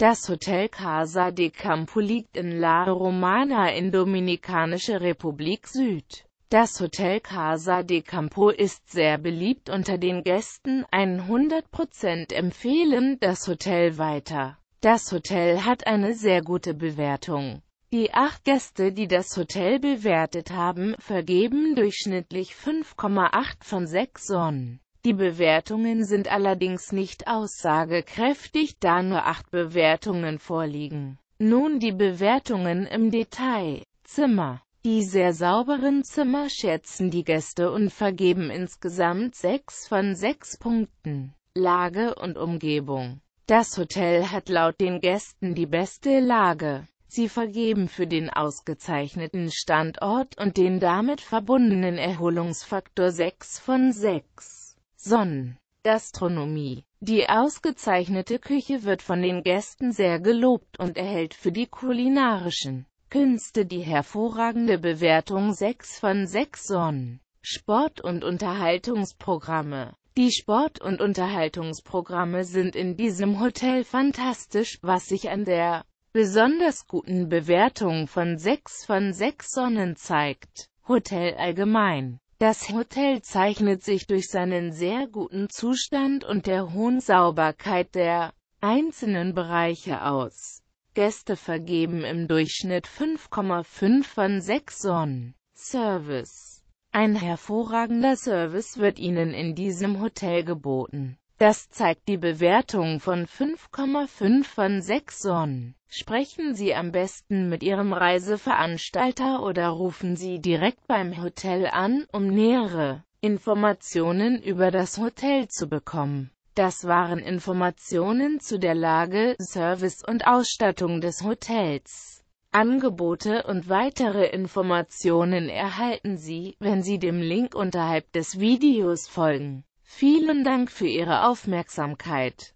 Das Hotel Casa de Campo liegt in La Romana in Dominikanische Republik Süd. Das Hotel Casa de Campo ist sehr beliebt unter den Gästen, 100% empfehlen das Hotel weiter. Das Hotel hat eine sehr gute Bewertung. Die acht Gäste, die das Hotel bewertet haben, vergeben durchschnittlich 5,8 von 6 Sonnen. Die Bewertungen sind allerdings nicht aussagekräftig, da nur acht Bewertungen vorliegen. Nun die Bewertungen im Detail. Zimmer die sehr sauberen Zimmer schätzen die Gäste und vergeben insgesamt 6 von 6 Punkten. Lage und Umgebung Das Hotel hat laut den Gästen die beste Lage. Sie vergeben für den ausgezeichneten Standort und den damit verbundenen Erholungsfaktor 6 von 6. Sonnen Gastronomie Die ausgezeichnete Küche wird von den Gästen sehr gelobt und erhält für die kulinarischen Künste die hervorragende Bewertung 6 von 6 Sonnen. Sport- und Unterhaltungsprogramme Die Sport- und Unterhaltungsprogramme sind in diesem Hotel fantastisch, was sich an der besonders guten Bewertung von 6 von 6 Sonnen zeigt. Hotel allgemein Das Hotel zeichnet sich durch seinen sehr guten Zustand und der hohen Sauberkeit der einzelnen Bereiche aus. Gäste vergeben im Durchschnitt 5,5 von 6 Sonnen. Service Ein hervorragender Service wird Ihnen in diesem Hotel geboten. Das zeigt die Bewertung von 5,5 von 6 Sonnen. Sprechen Sie am besten mit Ihrem Reiseveranstalter oder rufen Sie direkt beim Hotel an, um nähere Informationen über das Hotel zu bekommen. Das waren Informationen zu der Lage, Service und Ausstattung des Hotels. Angebote und weitere Informationen erhalten Sie, wenn Sie dem Link unterhalb des Videos folgen. Vielen Dank für Ihre Aufmerksamkeit.